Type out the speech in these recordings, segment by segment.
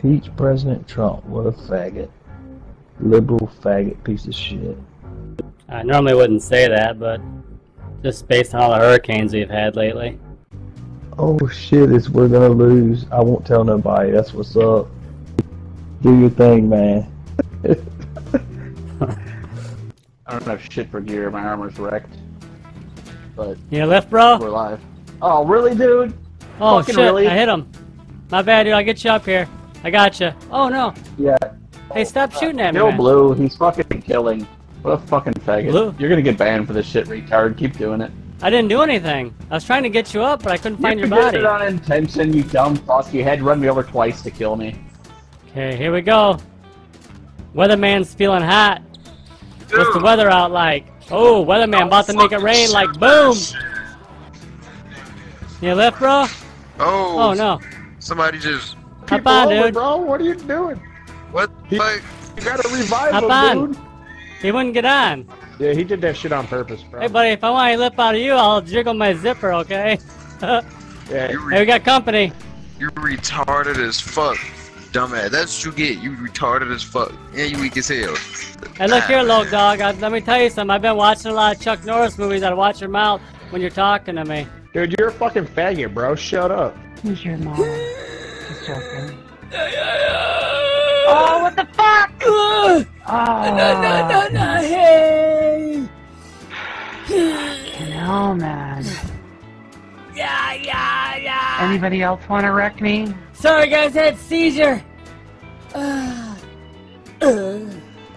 Peach President Trump, what a faggot. Liberal faggot piece of shit. I normally wouldn't say that, but just based on all the hurricanes we've had lately. Oh shit, it's we're gonna lose. I won't tell nobody, that's what's up. Do your thing, man. I shit for gear. My armor's wrecked. But You a bro? we're alive. Oh, really, dude? Oh fucking shit, really? I hit him. My bad, dude. I'll get you up here. I got you. Oh no. Yeah. Hey, stop uh, shooting at me. Kill man. Blue. He's fucking killing. What a fucking faggot. Blue? You're gonna get banned for this shit, retard. Keep doing it. I didn't do anything. I was trying to get you up, but I couldn't find you your did body. it on intention, you dumb fuck. You had run me over twice to kill me. Okay, here we go. Weatherman's feeling hot. What's the weather out like? Oh, weatherman about to make it rain like boom. You lift, bro? Oh, Oh no. somebody just Hop Keep on, over, dude. bro. What are you doing? what? He- Like, You gotta revive Hop him, on. dude. He wouldn't get on. Yeah, he did that shit on purpose, bro. Hey, buddy, if I want a lip out of you, I'll jiggle my zipper, okay? hey, yeah, you we got company. You're retarded as fuck, dumbass. That's what you get. You retarded as fuck, and you weak as hell. Hey, look here, ah, little dog. I, let me tell you something. I've been watching a lot of Chuck Norris movies. I'd watch your mouth when you're talking to me. dude, you're a fucking faggot, bro. Shut up. Who's your mom? Just joking. Oh, what the fuck? Oh, no, no, no, no, hey! No, man. Yeah, yeah, yeah. Anybody else want to wreck me? Sorry, guys, I had seizure.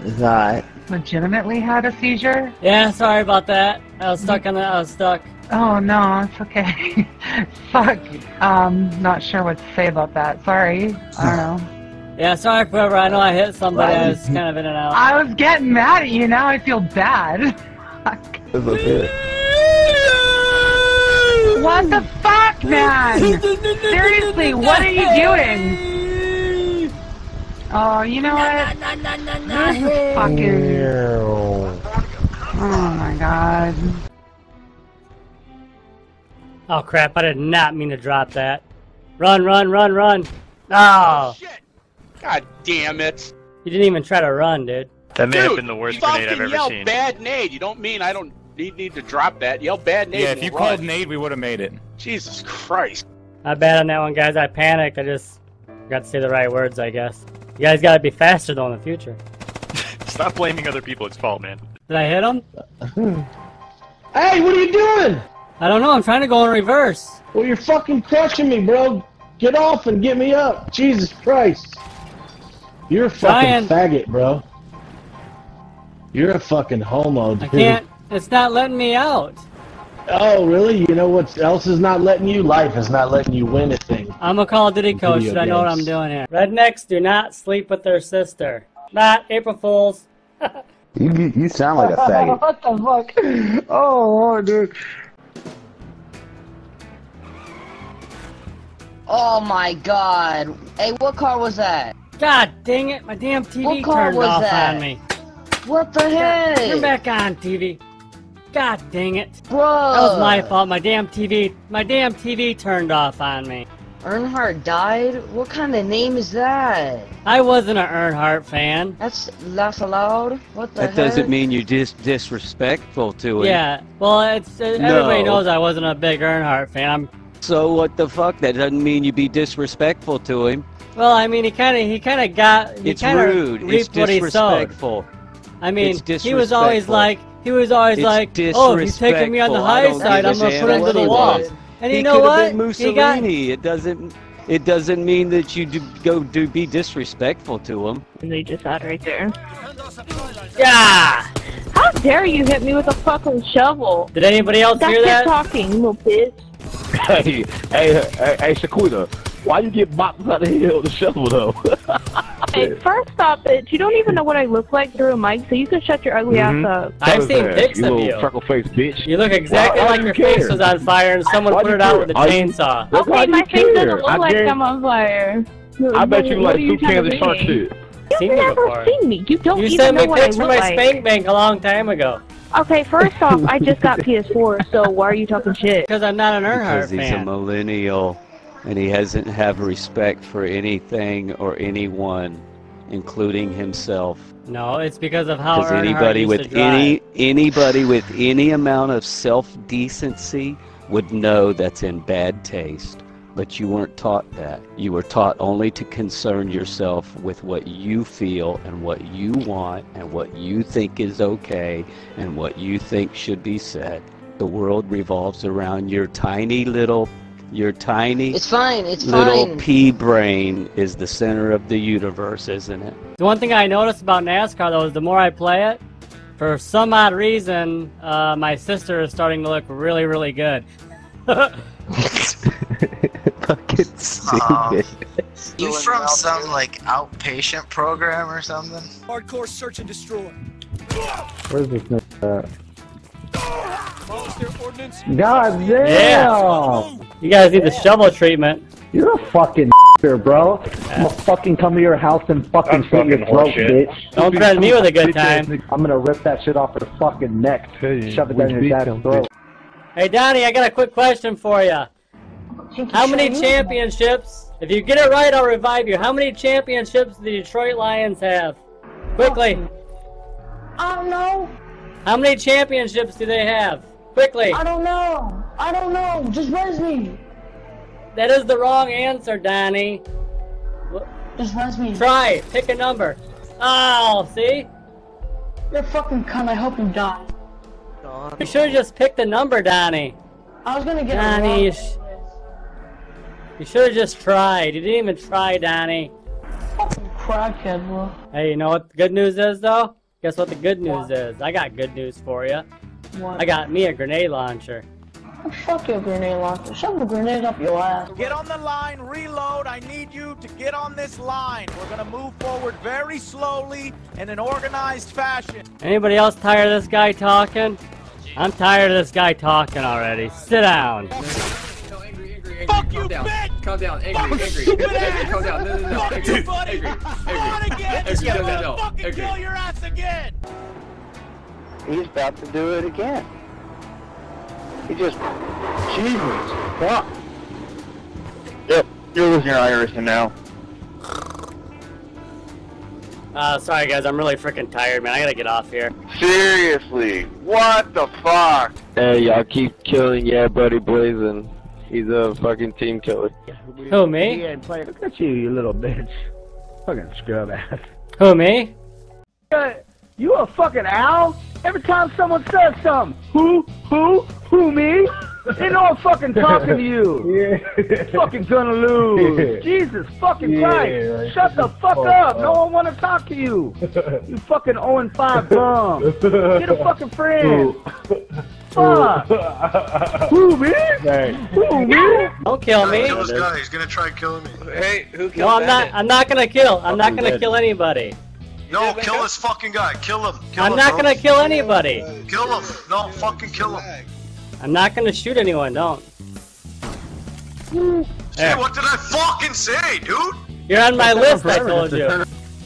It's alright. Legitimately had a seizure? Yeah, sorry about that. I was stuck on the. I was stuck. Oh, no, it's okay. Fuck. Um, not sure what to say about that. Sorry. I don't know. Yeah, sorry for. I know I hit somebody. I was kind of in and out. I was getting mad at you. Now I feel bad. Fuck. It's okay. What the fuck, man? Seriously, what are you doing? Oh, you know what? This is fucking. Oh my god. Oh crap! I did not mean to drop that. Run, run, run, run! Oh, Shit! God damn it! you didn't even try to run, dude. That may Dude, have been the worst you grenade I've fucking ever yell seen. bad nade. You don't mean I don't need, need to drop that. Yell bad nade. Yeah, if you we'll called nade, we would have made it. Jesus Christ. Not bad on that one, guys. I panicked. I just got to say the right words, I guess. You guys gotta be faster though in the future. Stop blaming other people. It's fault, man. Did I hit him? Hey, what are you doing? I don't know. I'm trying to go in reverse. Well, you're fucking crushing me, bro. Get off and get me up. Jesus Christ. You're a fucking Trying. faggot, bro. You're a fucking homo, dude. I can't. It's not letting me out. Oh, really? You know what else is not letting you? Life is not letting you win a thing. I'm a Call of Duty coach. Video Should I know what I'm doing here? Rednecks do not sleep with their sister. Not April Fools. You, you, you sound like a faggot. what the fuck? Oh, Lord, dude. Oh my god. Hey, what car was that? God dang it! My damn TV What car turned was off that? on me. What the heck? Turn back on, TV. God dang it! Bro. That was my fault. My damn TV. My damn TV turned off on me. Earnhardt died? What kind of name is that? I wasn't an Earnhardt fan. That's laugh aloud? What the That doesn't mean you're dis- disrespectful to him. Yeah. Well, it's uh, everybody knows I wasn't a big Earnhardt fan. I'm. So what the fuck? That doesn't mean you'd be disrespectful to him. Well, I mean, he kind of he kind of got he It's kind of rude. reaped It's what he sowed. disrespectful. I mean, It's he was always like he was always It's like, oh, he's taking me on the high side. I'm gonna put him what to the wall. was. And he you know what? have been He got Mussolini. It doesn't. It doesn't mean that you do, go do be disrespectful to him. And they just out right there. yeah. How dare you hit me with a fucking shovel? Did anybody else Stop hear that? talking, you little bitch. Hey, hey, hey, hey, Shaquita, why you get bopped out of the head with a shovel though? Hey, first off, bitch, you don't even know what I look like through a mic, so you can shut your ugly Mhm. ass up. I've seen pics you of little you. freckle faced bitch. You look exactly Why- why like you your face was on fire and someone Why put it out care? with a Are you- chainsaw. That's why Okay, you my face doesn't look I like I'm on fire. I bet you like are you two cans of trying shark shit. say? You've You've seen me never before. seen me. You don't You even sent know me what I look like. pics look from my like. spank bank a long time ago. Okay, first off, I just got PS4, so why are you talking shit? Because I'm not an Earnhardt Because he's a millennial and he hasn't have respect for anything or anyone, including himself. No, it's because of how Because anybody with any anybody with any amount of self decency would know that's in bad taste. But you weren't taught that. You were taught only to concern yourself with what you feel and what you want and what you think is okay and what you think should be said. The world revolves around your tiny little your tiny It's fine. It's little fine. pea brain is the center of the universe, isn't it? The one thing I noticed about NASCAR though is the more I play it, for some odd reason, uh, my sister is starting to look really, really good. Fucking Aw. stupid. You from some like outpatient program or something? Hardcore search and destroy. Where's this nigga Monster ordnance. at? God damn! Yeah. You guys need the shovel treatment. You're a fucking bro. I'm gonna fucking come to your house and fucking That's your fucking throat, horseshit. bitch. Don't threaten me with a good time. I'm gonna rip that shit off your fucking neck. Shove it down your dad's throat. Hey Donnie, I got a quick question for you. How many championships? If you get it right, I'll revive you. How many championships do the Detroit Lions have? Quickly. I don't know. How many championships do they have? Quickly. I don't know. I don't know. Just res me. That is the wrong answer, Danny. Just res me. Try. Pick a number. Oh, see? You're fucking cunt. I hope you die. You should have just picked a number, Donnie. I was gonna get Donnie, you, sh- you should have just tried. You didn't even try, Donnie. Fucking crackhead, bro. Hey, you know what the good news is, though? Guess what the good news is? I got good news for you. What? I got me a grenade launcher. Fuck your grenade launcher. Shove a grenade up your ass. Get on the line, reload. I need you to get on this line. We're gonna move forward very slowly in an organized fashion. Anybody else tired of this guy talking? I'm tired of this guy talking already. Sit down. Fuck you, bitch! Calm down, angry, Fuck angry, stupid angry, calm down, no, no, no, Fuck angry, you, buddy! angry, Not angry, again! angry, no, no, no, fucking angry. kill your ass again! He's about to do it again. He just, Jesus, fuck. Yep, you're losing your iris now. Uh, sorry guys, I'm really freaking tired, man. I gotta get off here. Seriously, what the fuck? Hey, y'all keep killing yeah, buddy Blazing. He's a fucking team killer. Who, me? Yeah, play. Look at you, you little bitch. Fucking scrub ass. Who, me? You a fucking owl? Every time someone says something, who, who, who, me? They know I'm fucking talking to you. Yeah. fucking gonna lose. Jesus fucking Yeah, Christ. right. Shut the fuck Fuck up. No one wanna talk to you. You fucking 0 and 5 bum. Get a fucking friend. Fuck. Who, me? Who, me? Don't kill me. Kill this guy. He's gonna try killing me. Hey, who killed No, I'm not. I'm not gonna kill. I'm not gonna kill anybody. No, kill this fucking guy. Kill him. Kill I'm him, not bro. gonna kill anybody. Kill him. No, fucking kill him. I'm not gonna shoot anyone. Don't. Shit, what did I fucking say, dude? You're on my list. I told you.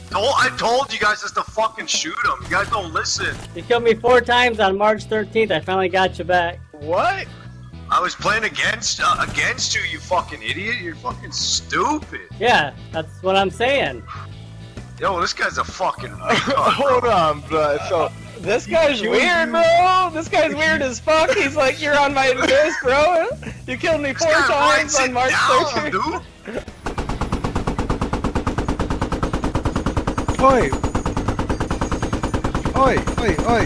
Told, I told you guys just to fucking shoot him. You guys don't listen. You killed me four times on March 13th. I finally got you back. What? I was playing against uh, against you, you fucking idiot. You're fucking stupid. Yeah, that's what I'm saying. Yo, this guy's a fucking. Hold on, bro. So this guy's weird, bro. This guy's weird as fuck. He's like, you're on my list, bro. You killed me four times on it March down, 13th. Oi! Oi, oi, oi!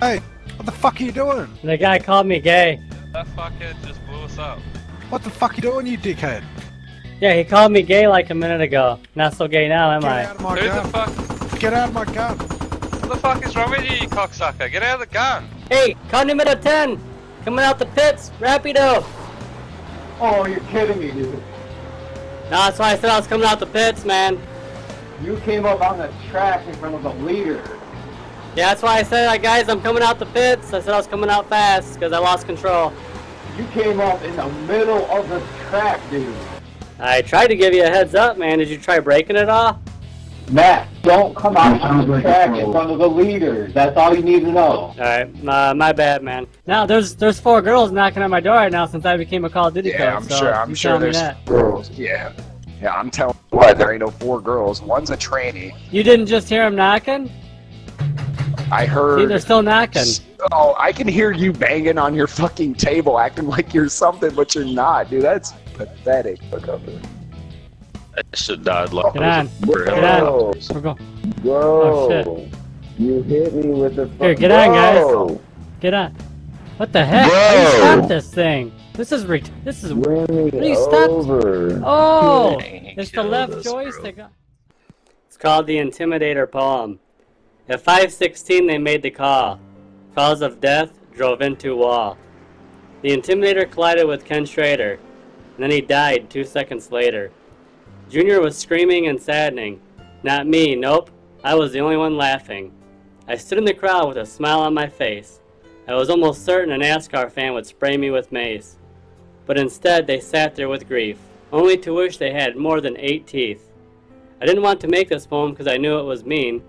Hey, what the fuck are you doing? The guy called me gay. That fuckhead just blew us up. What the fuck are you doing, you dickhead? Yeah, he called me gay like a minute ago. Not so gay now, am I? Out of my Who gun. the fuck? Get out of my gun. What the fuck is wrong with you, you cocksucker? Get out of the gun. Hey, car numero 10! Coming out the pits, rapido! Oh, you're kidding me, dude. No, that's why I said I was coming out the pits, man. You came up on the track in front of the leader. Yeah, that's why I said, like, guys, I'm coming out the pits. I said I was coming out fast because I lost control. You came up in the middle of the track, dude. I tried to give you a heads up, man. Did you try breaking it off? Matt, don't come out on the track in front of the leaders. That's all you need to know. Alright, my, my bad, man. Now, there's there's four girls knocking on my door right now since I became a Call of Duty Yeah, coach, I'm so sure. I'm sure tell me there's that. girls. Yeah, yeah. I'm telling you what, there ain't no four girls. One's a trainee. You didn't just hear them knocking? I heard. See, they're still knocking. Oh, I can hear you banging on your fucking table, acting like you're something, but you're not, dude. That's pathetic. I should died like Get on. Get Whoa. on. We're go. Bro, Oh, shit. you hit me with the. Here, get on, guys. Get on. What the heck? How do you stop this thing? This is re- This is. How do you stop? over. Oh, it's the left joystick. It's called the Intimidator Palm. At 516, they made the call. Cause of death drove into wall. The Intimidator collided with Ken Schrader, and then he died two seconds later. Junior was screaming and saddening. Not me, nope. I was the only one laughing. I stood in the crowd with a smile on my face. I was almost certain a NASCAR fan would spray me with mace. But instead, they sat there with grief, only to wish they had more than eight teeth. I didn't want to make this poem because I knew it was mean.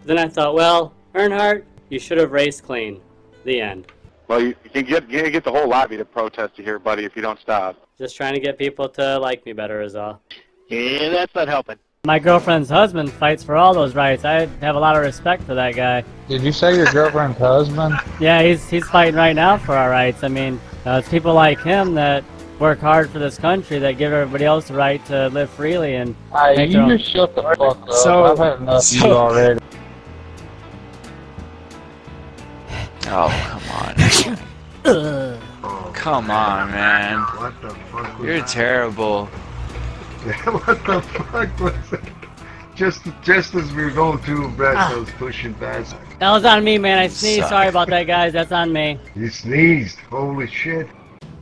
But then I thought, well, Earnhardt, you should have raced clean. The end. Well, you, you can get you can get the whole lobby to protest you here, buddy, if you don't stop. Just trying to get people to like me better is all. Yeah, that's not helping. My girlfriend's husband fights for all those rights. I have a lot of respect for that guy. Did you say your girlfriend's husband? Yeah, he's he's fighting right now for our rights. I mean, uh, it's people like him that work hard for this country that give everybody else the right to live freely and Hey, make you their own- just shut the fuck up. So- I've had enough of you already. Oh, come on. come on, man. What the fuck was You're that? terrible. what the fuck was it? Just, just as we were going through back, Ah. I was pushing past. That was on me, man. I sneezed. Suck. Sorry about that, guys. That's on me. You sneezed. Holy shit.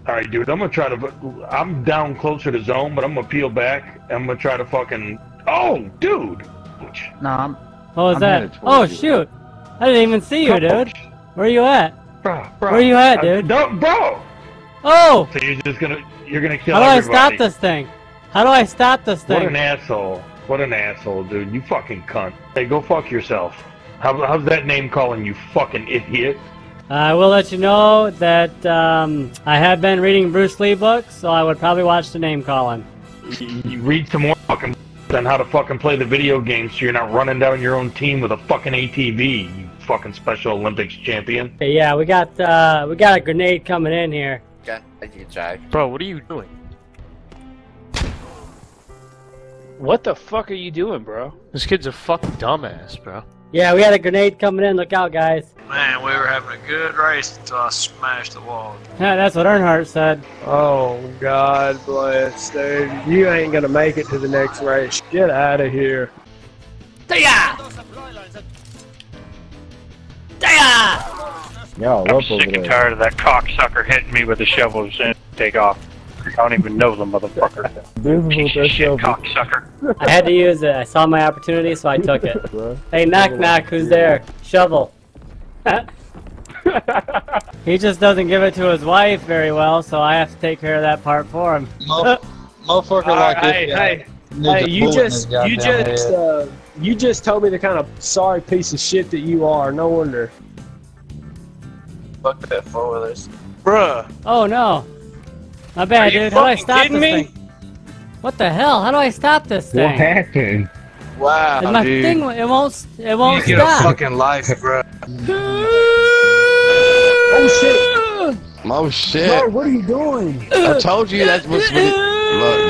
All right, dude. I'm gonna try to. I'm down closer to zone, but I'm gonna peel back. I'm gonna try to fucking. Oh, dude. No, I'm. What was I'm that? Oh towards you. shoot! I didn't even see you, dude. Where you at? Bro, bro. Where you at, I- dude? don't- bro. Oh! So you're just gonna. You're gonna kill How do I stop this thing? How do I stop this thing? What an asshole. What an asshole, dude. You fucking cunt. Hey, go fuck yourself. How, how's that name calling you fucking idiot? I will let you know that um, I have been reading Bruce Lee books, so I would probably watch the name calling. You, read some more fucking on how to fucking play the video game so you're not running down your own team with a fucking ATV, fucking Special Olympics champion. Okay, yeah, we got uh, we got a grenade coming in here. Okay, thank you, Jack. Bro, what are you doing? What the fuck are you doing, bro? This kid's a fucking dumbass, bro. Yeah, we had a grenade coming in. Look out, guys. Man, we were having a good race until I smashed the wall. Yeah, that's what Earnhardt said. Oh, God bless, dude. You ain't gonna make it to the next race. Get out of here. There Y'all I'm up over sick and there. tired of that cocksucker hitting me with a shovel and take off. I don't even know the motherfucker. Business with that shovel. Cocksucker. I had to use it. I saw my opportunity, so I took it. hey, knock knock, who's there? Shovel. he just doesn't give it to his wife very well, so I have to take care of that part for him. Motherfucker like hey, this guy hey, hey, you just, you just, uh, you just told me the kind of sorry piece of shit that you are. No wonder. Fuck that four wheelers. Bruh. Oh no. My bad, Are dude. How do I stop this me? thing? What the hell? How do I stop this thing? What happened? Wow, And my dude. thing, it won't, it won't You get a fucking life, bro. Oh shit. Oh shit! Bro, what are you doing? I told you that's what's what it, look,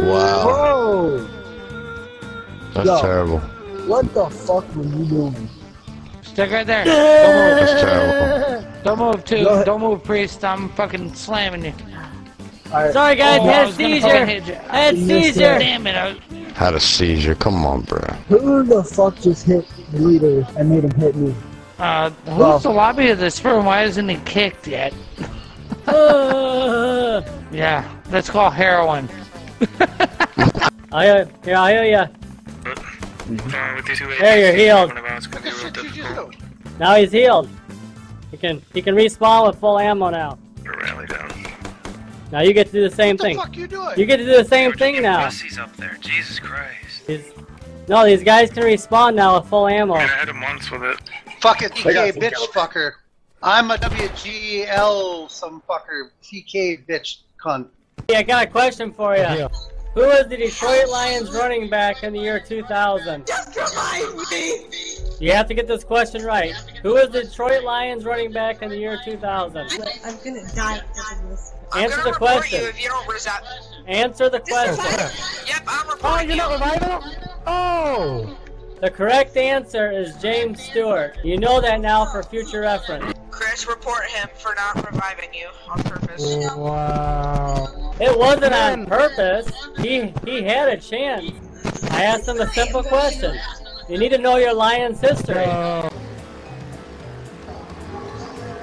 dude. Wow, Bro, that's Yo. terrible. what the fuck were you doing? Stick right there. That's Don't terrible. move. Don't move, too. Don't move, priest. I'm fucking slamming you. Sorry, guys, Oh, I I had a seizure. fucking hit you. I had a You seizure. Damn it. I, Had a seizure. Come on, bro. Who the fuck just hit the leader and made him hit me? uh, who's Well- the lobby of this firm? Why isn't he kicked yet? Yeah, that's called heroin. I, uh, here, I hear ya. With these two There, you're healed. One of us can deal with difficult Now he's healed. He can, he can respawn with full ammo now. rally down. Now you get to do the same thing. fuck you doing? You get to do the same thing now. Pussies up there. Jesus Christ. These- no, these guys can respawn now with full ammo. I had him once with it. Fucking They got TK bitch help. fucker. I'm a WGL some fucker TK bitch cunt. Hey, I got a question for you. Who was the Detroit Lions running back in the year 2000? Just remind me! You have to get this question right. Who was the Detroit Lions running back in the year 2000? I'm gonna die because of this. Answer the question. if you don't resign. Answer the question. Yep, I'm Oh, you're not reviving him? Oh! The correct answer is James Stewart. You know that now for future reference. Chris, report him for not reviving you on purpose. Wow. It wasn't on purpose. He he had a chance. I asked him a simple question. You need to know your Lions history.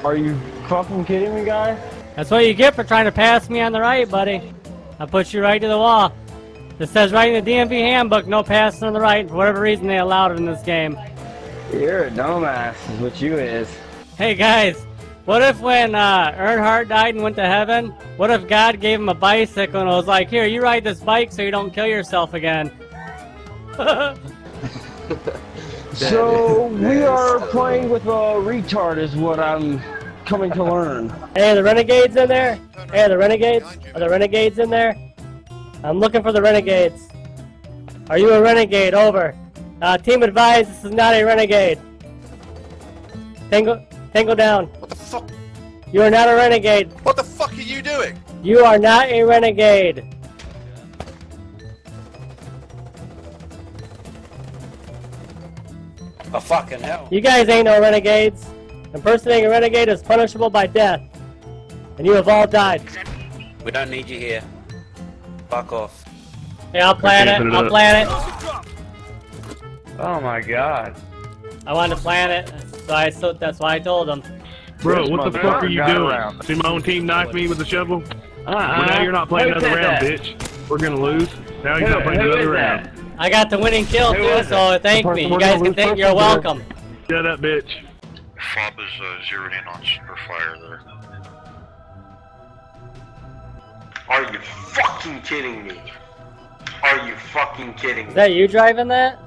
Are you fucking kidding me, guy? That's what you get for trying to pass me on the right, buddy. I put you right to the wall. It says right in the DMV handbook, no passing on the right. For whatever reason, they allowed it in this game. You're a dumbass, is what you is. Hey guys, what if when uh, Earnhardt died and went to heaven, what if God gave him a bicycle and was like, here, you ride this bike so you don't kill yourself again? So we are playing with a retard, is what I'm coming to learn. Hey, are the renegades in there? Hey, are the renegades? Are the renegades in there? I'm looking for the renegades. Are you a renegade? Over. Uh, team advised this is not a renegade. Tango, tango down. What the fuck? You are not a renegade. What the fuck are you doing? You are not a renegade. Oh fucking hell. You guys ain't no renegades. Impersonating a renegade is punishable by death. And you have all died. We don't need you here. Fuck off. Hey, I'll plan it. it I'll up. plan it. Oh my god. I wanted to plan it, so I so that's why I told him. Bro, what the fuck are you doing? See my own team knife me with a shovel? Uh-uh. Well, now you're not playing Who another round, that? bitch. We're gonna lose. Now you're Who- not playing another round. I got the winning kill Who too, so it? thank me. You guys can lose think you're welcome. Shut up, bitch. Fob is uh, zeroed in on Superfire there. Fucking kidding me? Are you fucking kidding Is me? that you driving that?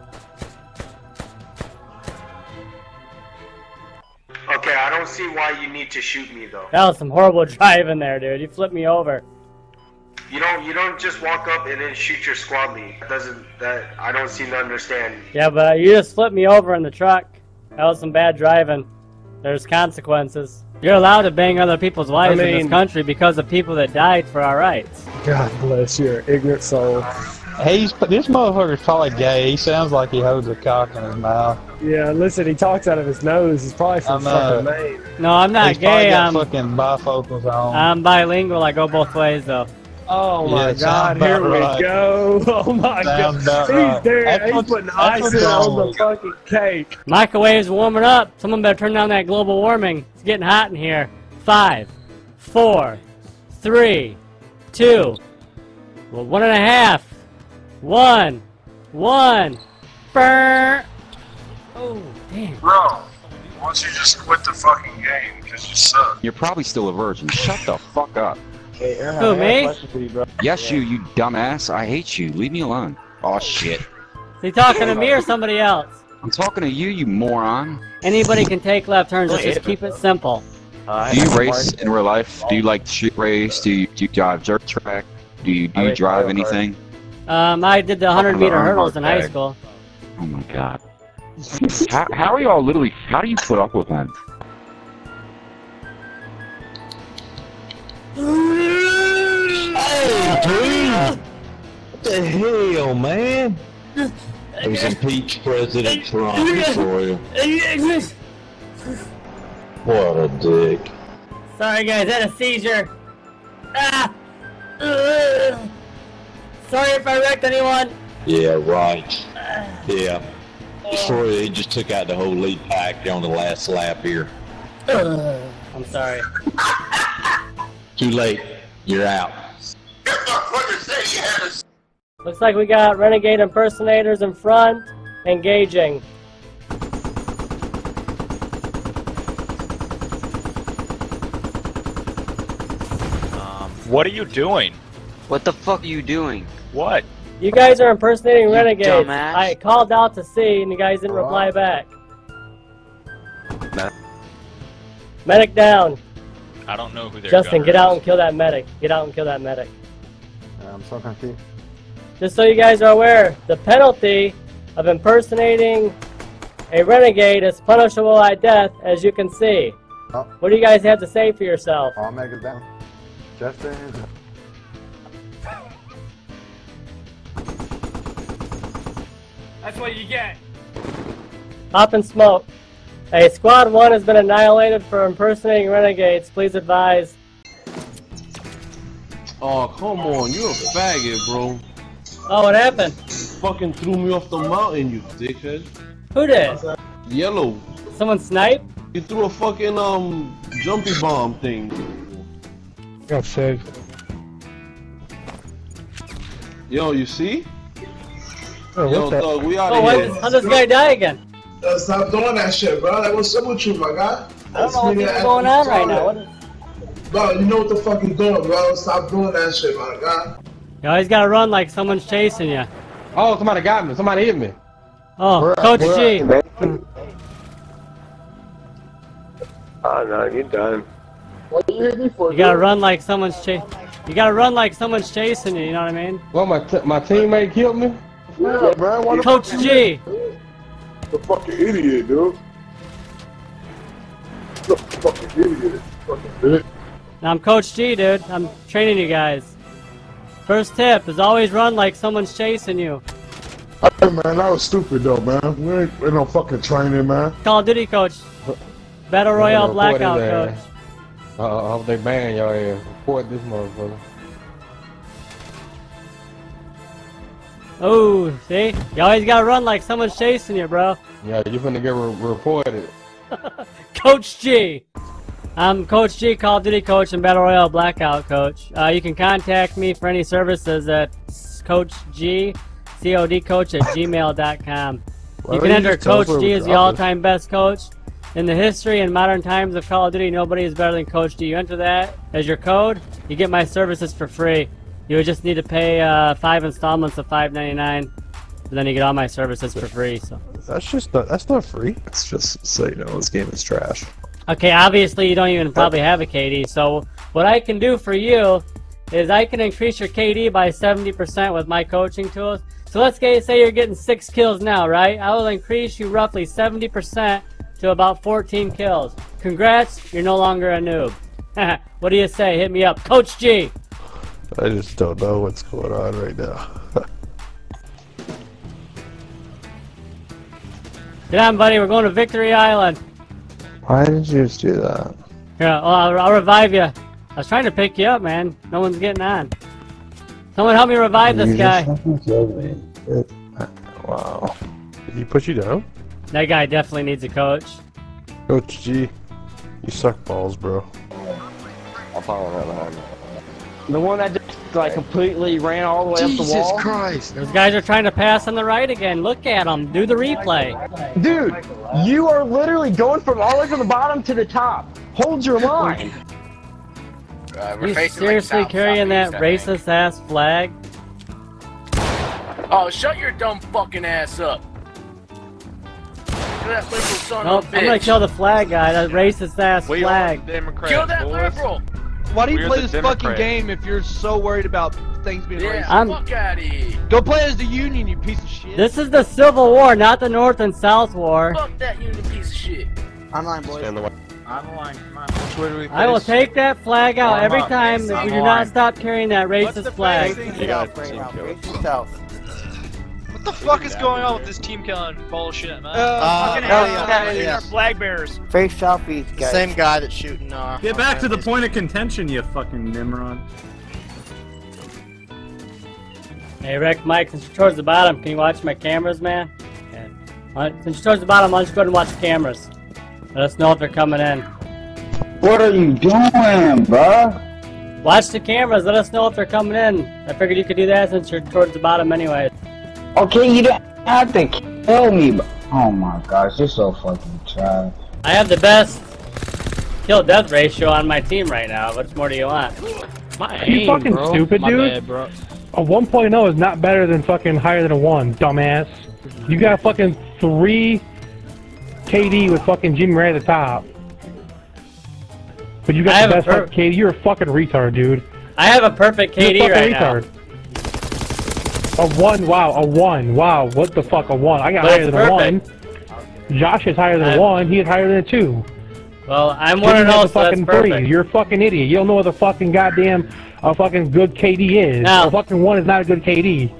Okay, I don't see why you need to shoot me though. That was some horrible driving there, dude. You flipped me over. You don't you don't just walk up and then shoot your squad lead. That doesn't that I don't seem to understand. Yeah, but you just flipped me over in the truck. That was some bad driving. There's consequences. You're allowed to bang other people's wives in this country because of people that died for our rights. God bless your ignorant soul. He's this motherfucker's probably gay. He sounds like he holds a cock in his mouth. Yeah, listen, he talks out of his nose. He's probably from I'm, uh, fucking Maine. No, I'm not He's gay. got I'm, fucking bifocals on. I'm bilingual. I go both ways, though. Oh my Yeah, god, here we right. go. Oh my Sounds god. He's right. there. That's He's putting that's what's icing on the fucking cake. Microwave's warming up. Someone better turn down that global warming. It's getting hot in here. Five, four, three, two, well, one and a half, one, one. Burr. Oh, damn. Bro, why don't you just quit the fucking game? Because you suck. You're probably still a virgin. Shut the fuck up. Hey, Aaron, Who, I got me? for you, bro. Yes, you, you dumbass. I hate you. Leave me alone. Oh shit. Is he talking to me or somebody else? I'm talking to you, you moron. Anybody can take left turns. Let's just keep it simple. Do you race in real life? Do you like to shoot race? Do you, do you drive dirt track? Do you do you drive anything? Um, I did the 100 meter Earnhardt hurdles in high school. Oh my god. how, how are y'all literally? How do you put up with that? The hell, man? It was impeach President Trump for you. What a dick. Sorry, guys, I had a seizure. Ah! Ugh. Sorry if I wrecked anyone. Yeah, right. Yeah. Sorry, he just took out the whole lead pack on the last lap here. Ugh. I'm sorry. Too late. You're out. Looks like we got renegade impersonators in front, engaging. Um, what are you doing? What the fuck are you doing? What? You guys are impersonating renegades. dumbass. I called out to see, and you guys didn't reply back. Medic down. I don't know who they're Justin, get out and kill that medic. Get out and kill that medic. I'm so confused. Just so you guys are aware, the penalty of impersonating a renegade is punishable by death, as you can see. Oh. What do you guys have to say for yourself? I'll make it down. Justin. That's what you get. Pop and smoke. Hey, Squad 1 has been annihilated for impersonating renegades. Please advise. Oh, come on, You're a faggot, bro. Oh, what happened? Fucking threw me off the mountain, you dickhead. Who did? Yellow. Someone snipe? You threw a fucking, um, jumpy bomb thing. Got saved. Yo, you see? Oh, Yo, what's that? thug, we out Oh, of what, here. how'd this guy die again? Yo, stop doing that shit, bro. Like, what's up with you, my guy? I don't know what's going on right now. What is... Bro, you know what the fuck you're doing, bro. Stop doing that shit, my guy. You always gotta run like someone's chasing you. Oh, somebody got me. Somebody hit me. Oh, Where- Coach where- G. Oh no, you're done. You gotta run like someone's chasing. You gotta run like someone's chasing you. You know what I mean? Well, my t- my teammate killed me. Yeah, bro. What the Coach fuck G. The fucking idiot, dude. The fucking idiot. Fucking bitch. Now, I'm Coach G, dude. I'm training you guys. First tip is always run like someone's chasing you. Hey, man, that was stupid, though, man. We ain't, ain't no fucking training, man. Call of Duty coach. Battle Royale Blackout coach. Uh, I hope they ban y'all here. Report this motherfucker. Oh, see? You always gotta run like someone's chasing you, bro. Yeah, you're finna get re- reported. Coach G. I'm Coach G, Call of Duty coach and Battle Royale Blackout coach. Uh, you can contact me for any services at Coach G, COD coach at gmail.com. Why You can enter Coach G as the all-time best coach. In the history and modern times of Call of Duty, nobody is better than Coach G. You enter that as your code, you get my services for free. You would just need to pay uh, five installments of $5.99, and then you get all my services for free. So. That's just not, that's not free. It's just so you know this game is trash. Okay, obviously you don't even probably have a KD, so what I can do for you is I can increase your KD by 70% with my coaching tools. So let's get, say you're getting 6 kills now, right? I will increase you roughly 70% to about 14 kills. Congrats, you're no longer a noob. what do you say? Hit me up. Coach G! I just don't know what's going on right now. Get on, buddy, we're going to Victory Island. Why did you just do that? Yeah, I'll, I'll, I'll revive you. I was trying to pick you up, man. No one's getting on. Someone help me revive this guy. just fucking killed me. It- uh, wow. Did he put you down? That guy definitely needs a coach. Coach G, you suck balls, bro. I'll follow that behind me. The one that just like completely ran all the way up the wall. Jesus Christ! Those guys are trying to pass on the right again. Look at them. Do the replay. Dude, you are literally going from all the way from the bottom to the top. Hold your line. Uh, we're You facing like seriously south, carrying that southeast, I racist ass flag? Oh, shut your dumb fucking ass up. Look at that liberal son Nope, of a bitch. I'm gonna kill the flag guy. That racist ass We flag. Kill that boys. liberal. Why do you We're play the this fucking game if you're so worried about things being Yeah, racist? I'm- fuck out of here. Go play as the Union, you piece of shit. This is the Civil War, not the North and South War. Fuck that union piece of shit. Online, boys. I'm online. Come on. Which way do we I will take that flag out Arm every up. time if I'm you do not stop carrying that racist flag. What the fuck is going on with this team killing bullshit, man? Uh, fucking uh, aliens uh, shooting yeah. our flag bearers. Face southeast, guys. Same guy that's shooting. Uh, Get back to the point of contention, you fucking Nimrod. Hey Rick, Mike, since you're towards the bottom, can you watch my cameras, man? Yeah. Alright, since you're towards the bottom, why don't you go ahead and watch the cameras? Let us know if they're coming in. What are you doing, bruh? Watch the cameras, let us know if they're coming in. I figured you could do that since you're towards the bottom anyway. Okay, you don't have to kill me, but oh my gosh, you're so fucking trash. I have the best kill death ratio on my team right now. What more do you want? My you aim, fucking bro. stupid, My dude? bad, bro. A 1.0 is not better than fucking higher than a 1, dumbass. You got fucking 3 KD with fucking Jimmy right at the top. But you got have the a best per- KD. You're a fucking retard, dude. I have a perfect You're a KD fucking right now. A 1, wow, a 1, wow, what the fuck, a 1. I got But higher it's than a 1. Josh is higher than I- a 1, he is higher than a 2. Well, I'm one and has oh, a so that's fucking perfect. 3. You're a fucking idiot. You don't know what the fucking goddamn a fucking good KD is. No. A fucking 1 is not a good KD.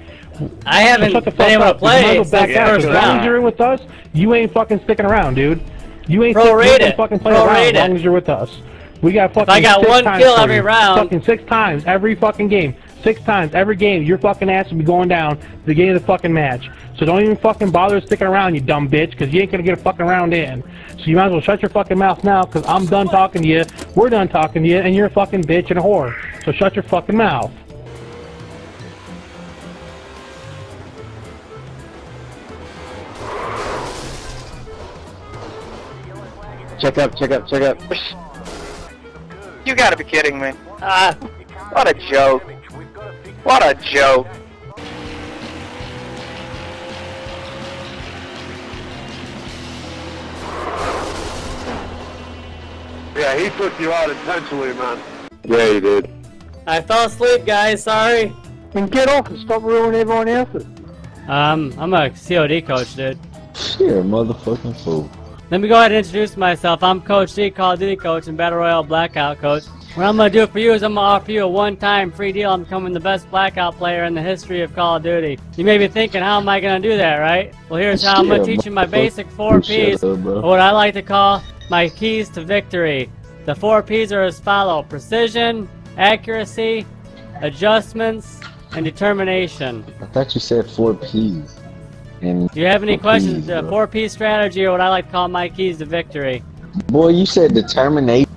I haven't Shut the been fuck able up. You play since back out, as long as you're in with us, you ain't fucking sticking around, dude. You ain't Prorate stick- you ain't it. fucking playing around as long as you're with us. We got fucking I got one kill every round- Fucking six times every fucking game. Six times every game. Your fucking ass will be going down to the beginning of the fucking match. So don't even fucking bother sticking around, you dumb bitch, because you ain't gonna get a fucking round in. So you might as well shut your fucking mouth now, because I'm done talking to you. We're done talking to you, and you're a fucking bitch and a whore. So shut your fucking mouth. Check up, check up, check up. You gotta be kidding me. Ah, What a joke. What a joke. Yeah, he took you out intentionally, man. Yeah, you did. I fell asleep, guys. Sorry. And get off and stop ruining everyone else's. Um, I'm a COD coach, dude. You're a motherfucking fool. Let me go ahead and introduce myself. I'm Coach D, Call of Duty coach and Battle Royale Blackout coach. What I'm gonna do for you is I'm gonna offer you a one-time free deal. I'm becoming the best Blackout player in the history of Call of Duty. You may be thinking, how am I gonna do that, right? Well, here's how I'm gonna teach you my basic four P's, shut up, bro. or what I like to call my keys to victory. The four P's are as follow: precision, accuracy, adjustments, and determination. I thought you said four P's. And Do you have any questions? Ps, uh, The four P strategy, or what I like to call my keys to victory. Boy, you said determination.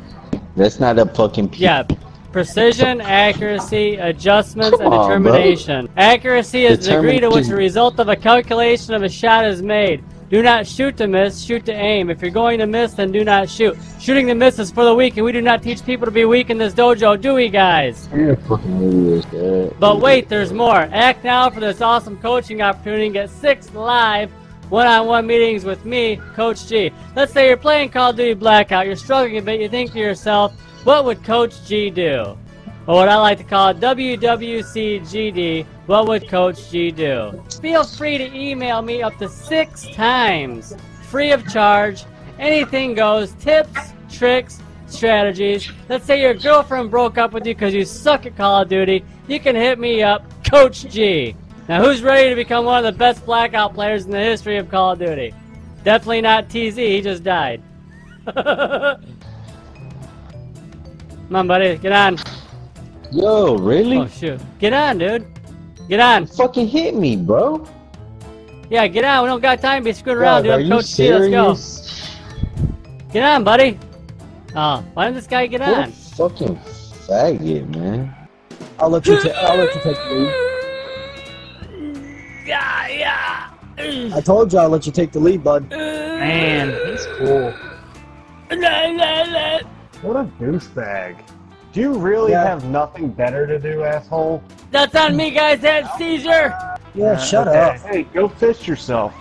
That's not a fucking. Yeah, precision, accuracy, adjustments, Come and on, determination. Accuracy is the degree to which the result of a calculation of a shot is made. Do not shoot to miss, shoot to aim. If you're going to miss, then do not shoot. Shooting to miss is for the weak, and we do not teach people to be weak in this dojo, do we, guys? You're fucking idiot. But wait, there's more. Act now for this awesome coaching opportunity and get six live one-on-one meetings with me, Coach G. Let's say you're playing Call of Duty Blackout, you're struggling a bit, you think to yourself, what would Coach G do? Or what I like to call WWCGD, what would Coach G do? Feel free to email me up to six times, free of charge. Anything goes, tips, tricks, strategies. Let's say your girlfriend broke up with you because you suck at Call of Duty. You can hit me up, Coach G. Now, who's ready to become one of the best blackout players in the history of Call of Duty? Definitely not TZ, he just died. Come on, buddy, get on. Yo, really? Oh, shoot. Get on, dude. Get on. Fucking hit me, bro. Yeah, get on. We don't got time to be screwing around, dude. I'm you Coach G, let's go. Get on, buddy. Oh, why didn't this guy get What on? fucking faggot, man. I'll let you. I'll let you take the lead. I told you I'll let you take the lead, bud. Man, he's cool. What a douchebag. Do you really Yeah. have nothing better to do, asshole? That's on me, guys. That's seizure. Yeah, shut Okay, up. Hey, go fist yourself.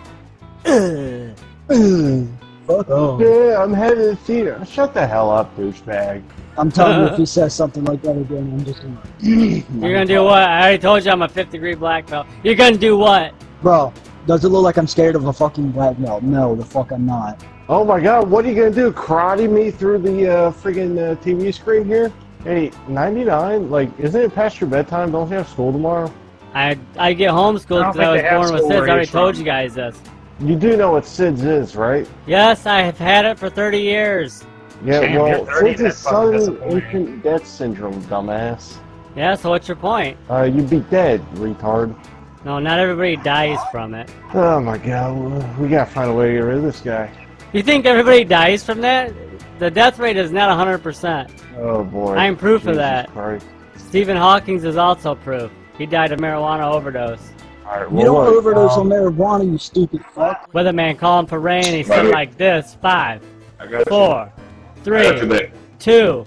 Fuck off. Yeah, I'm headed to theater. Shut the hell up, douchebag. I'm telling you, if he uh-huh. says something like that again, I'm just gonna. You're gonna do what? I already told you I'm a fifth degree black belt. You're gonna do what? Bro, does it look like I'm scared of a fucking black belt? No, the fuck I'm not. Oh my god, what are you gonna do? Karate me through the uh, friggin' uh, TV screen here? Hey, 99? Like, isn't it past your bedtime? Don't you have school tomorrow? I I get homeschooled I because I was think they have born with school SIDS. I already told from. you guys this. You do know what SIDS is, right? Yes, I have had it for 30 years. Yeah, Damn, well, you're 30, SIDS is sudden infant death syndrome, dumbass. Yeah, so what's your point? Uh, you'd be dead, retard. No, not everybody dies from it. Oh my god, we gotta find a way to get rid of this guy. You think everybody dies from that? The death rate is not 100%. Oh boy. I'm proof of that. Christ. Stephen Hawking's is also proof. He died of marijuana overdose. Alright, You don't look, overdose um, on marijuana, you stupid fuck. Weatherman calling for rain. He said Right. like this: five, got four, I got three, you, mate. two,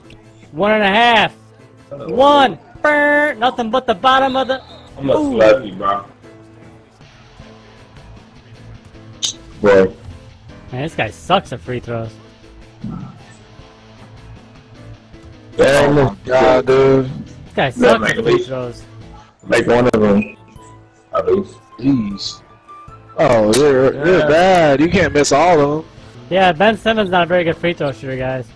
one and a half. One. Burr, nothing but the bottom of the. I'm gonna Ooh. slap you, bro. Boy. Man, this guy sucks at free throws. Oh my god, dude. This guy sucks make at at free least- throws. Make one of them. At least. Jeez. Oh, they're, you're bad. You can't miss all of them. Yeah, Ben Simmons not a very good free throw shooter, guys.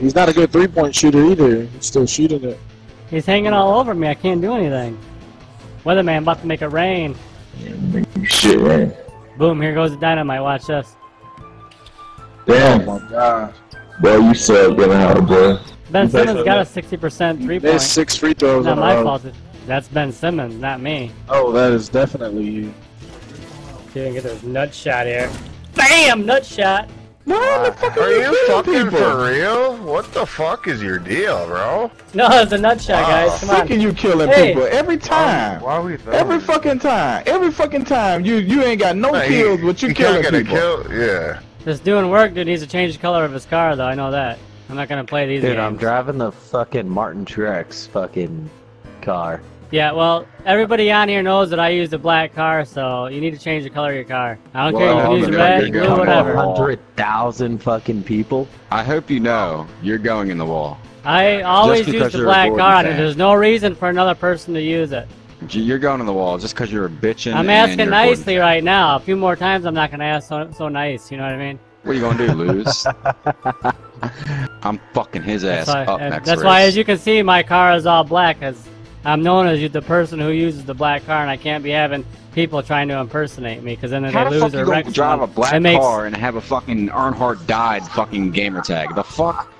He's not a good three-point shooter either. He's still shooting it. He's hanging all over me. I can't do anything. Weatherman about to make it rain. Shit, man. Boom! Here goes the dynamite. Watch this. Damn. Oh my god. Boy, you suck getting out, boy. Ben Simmons got a 60% three point. Missed six free throws Not my row. fault. That's Ben Simmons, not me. Oh, that is definitely you. See if I can get this nut shot here. Bam! Nut shot. Are you fucking for real? What the fuck is your deal, bro? No, it's a nut shot, ah, guys. Come on. Fucking you killing Hey. people every time. Why are we Every fucking time. Every fucking time. You you ain't got no Hey, kills, but you you killing can't get a people. kill. Yeah. This doing work, dude needs to change the color of his car, though. I know that. I'm not gonna play these Dude, games. I'm driving the fucking Martin Truex fucking car. Yeah, well, everybody on here knows that I use a black car, so you need to change the color of your car. I don't care. if You can use red, blue, whatever. Hundred thousand fucking people. I hope you know you're going in the wall. I always use the black Gordon car, and fan. there's no reason for another person to use it. You're going in the wall just because you're a bitchin'. I'm asking you're nicely right now. A few more times, I'm not gonna ask so, so nice. You know what I mean? What are you gonna do, lose? I'm fucking his ass That's why, up next that's race. why, as you can see, my car is all black. As I'm known as the person who uses the black car, and I can't be having people trying to impersonate me because then if How they the lose fuck or you wreck gonna drive a black makes, car and have a fucking Earnhardt died fucking gamer tag? The fuck?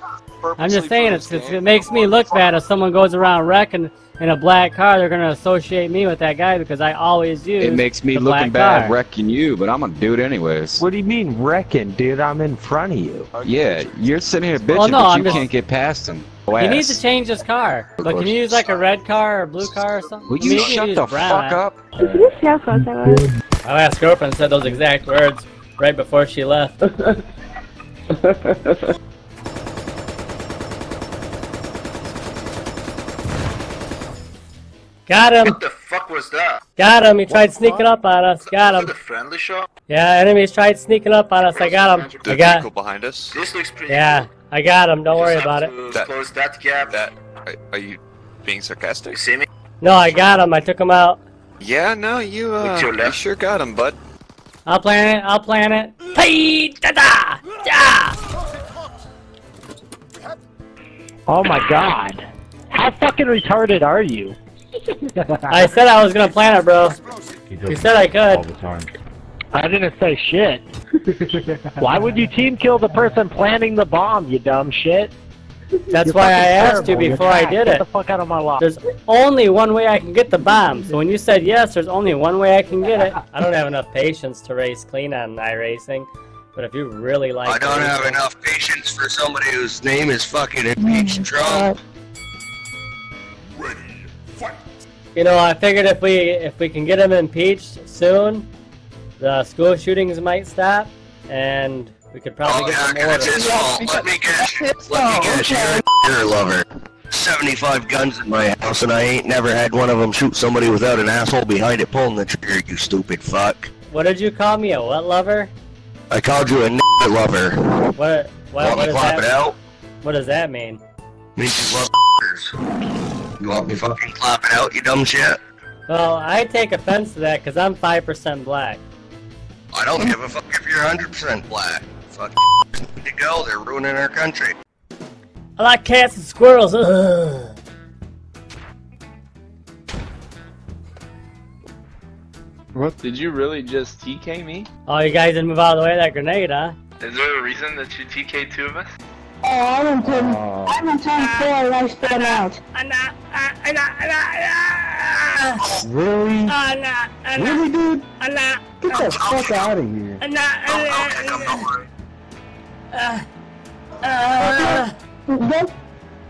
I'm just saying, it's, it's, it makes me look bad if someone goes around wrecking in a black car. They're gonna associate me with that guy because I always use. It makes me the looking black bad car. wrecking you, but I'm gonna do it anyways. What do you mean wrecking, dude? I'm in front of you. Yeah, you're sitting here bitching, Well, no, but I'm you just- can't get past him. He needs to change his car. But can you use like a red car or a blue car or something? Will I mean, you can shut use the brown, fuck huh? up? My last girlfriend said those exact words right before she left. Got him! What the fuck was that? Got him! He tried sneaking up on us. Got The him! friendly shop? Yeah, enemies tried sneaking up on us. I got him. I got. behind us. This looks pretty Yeah, I got him. Don't worry about it. cool. Close that gap. That are, are you being sarcastic? You see me? No, I got him. I took him out. Yeah, no, you uh, you left. sure got him, bud. I'll plan it. I'll plan it. Hey, da da, da. Oh my god. How fucking retarded are you? I said I was gonna plan it, bro. You said I could. I didn't say shit. Why would you team kill the person planting the bomb, you dumb shit? That's You're why I asked you terrible. You're before I trash. did Get it. the fuck out of my lot. There's only one way I can get the bomb. So when you said yes, there's only one way I can get it. I don't have enough patience to race clean on iRacing. But if you really like I don't have enough patience for somebody whose name is fucking impeached oh Trump. You know, I figured if we if we can get him impeached soon, the school shootings might stop, and we could probably Oh, get yeah, some 'cause order. it's his fault. Let me guess. Let me guess. You're a lover. 75 guns in my house, and I ain't never had one of them shoot somebody without an asshole behind it pulling the trigger, you stupid fuck. What did you call me? A what lover? I called you a n lover. What? What, Want what me does clap that? it out? What does that mean? Means you love You want me fucking clap it out, you dumb shit? Well, I take offense to that because I'm five percent black. I don't give a fuck if you're 100% black. Fuck need to go, they're ruining our country. I like cats and squirrels. Ugh. What? Did you really just TK me? Oh, you guys didn't move out of the way of that grenade, huh? Is there a reason that you TK two of us? Oh, I'm in turn, I'm in turn ah. four and I spin out. Really? Anna, Really, dude? Ah, Anna, Get the fuck out of here. Ah,